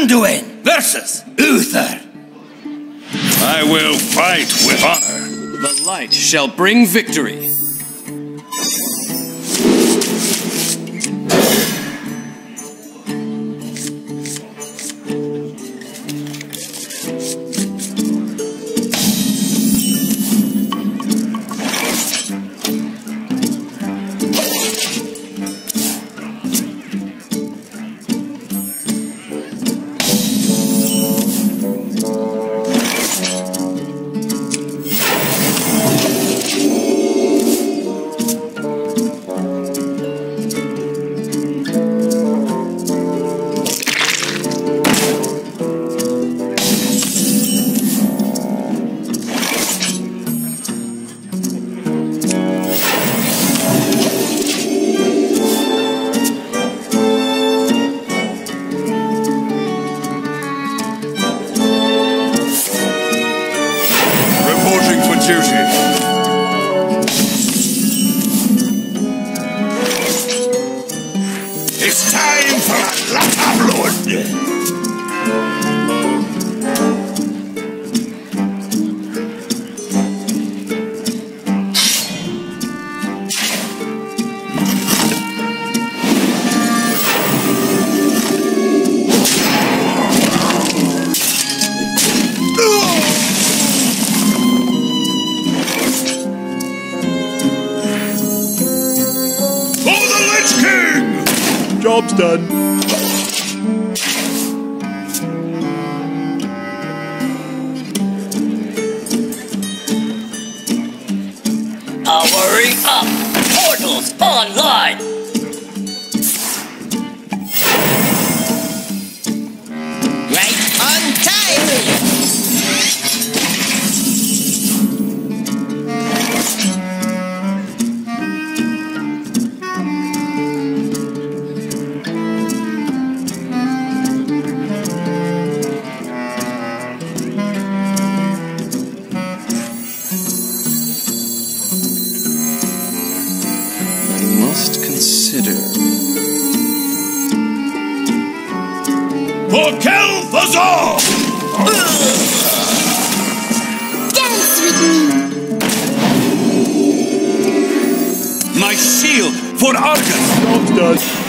Anduin versus Uther. I will fight with honor. The light shall bring victory. It's time for a lot of blood. Job's done. Powering up! Portals online! Consider. For Quel'Thalas! Dance with me. My shield for Argus!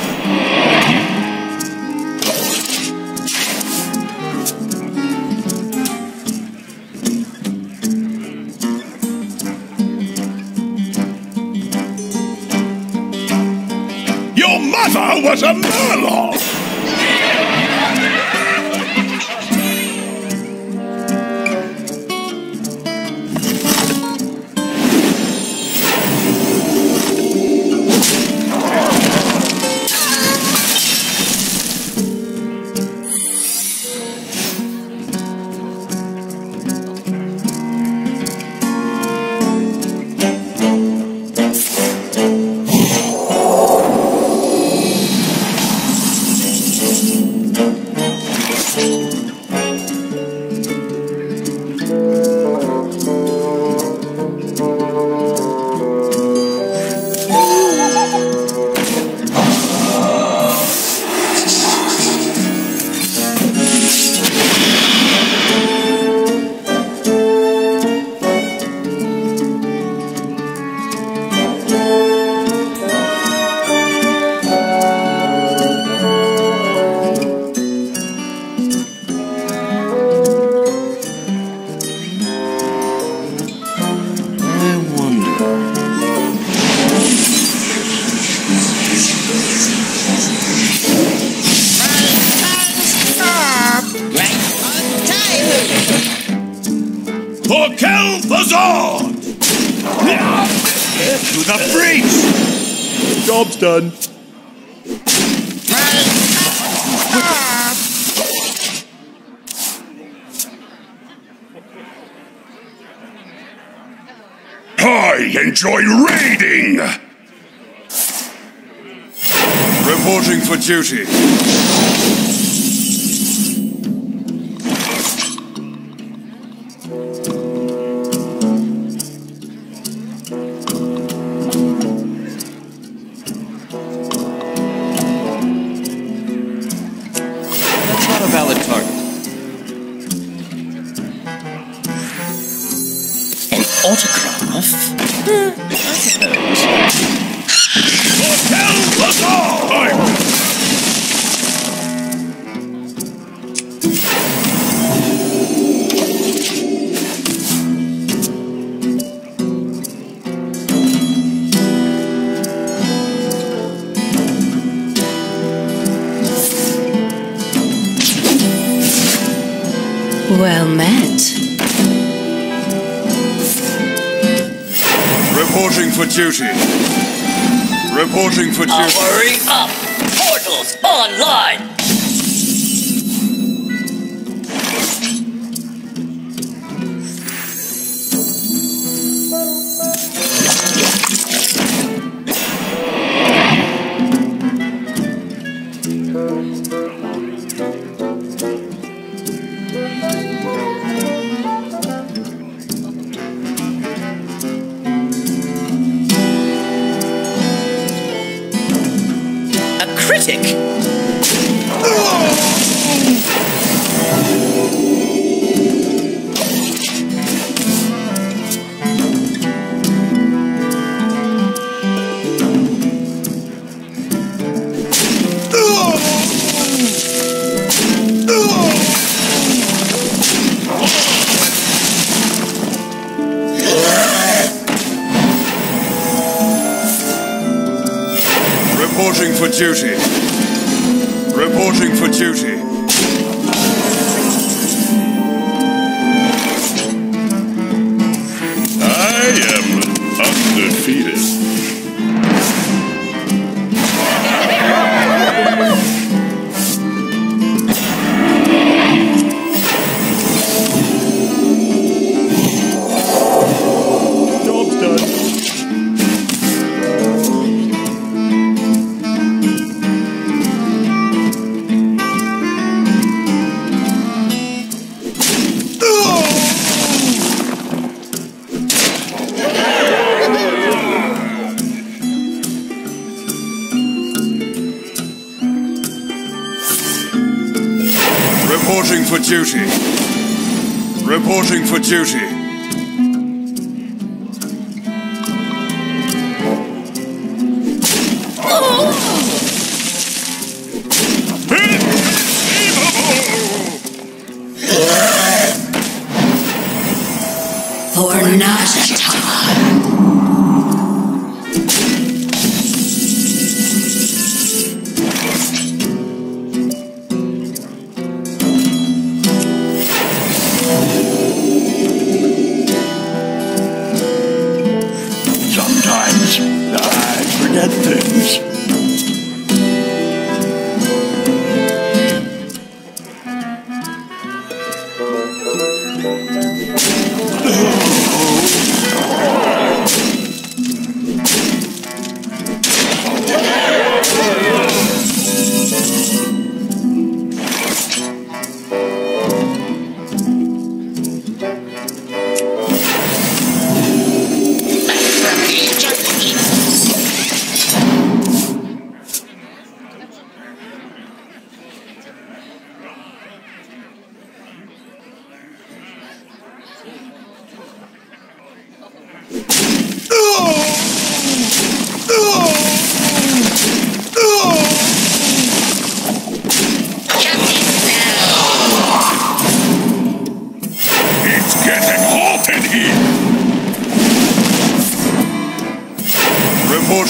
砸我什么了？For Quel'Thalas! To the breach! Job's done. I enjoy raiding! Reporting for duty. Well met. Reporting for duty. Reporting for duty. Hurry up! Portals online! A Reporting for duty. Reporting for duty. I am undefeated. Duty. Reporting for duty.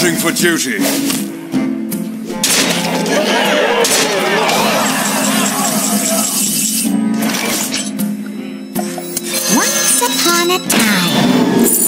Reporting for duty. Once upon a time.